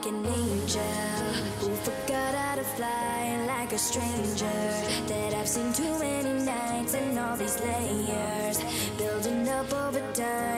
like an angel who forgot how to fly like a stranger. That I've seen too many nights and all these layers building up over time.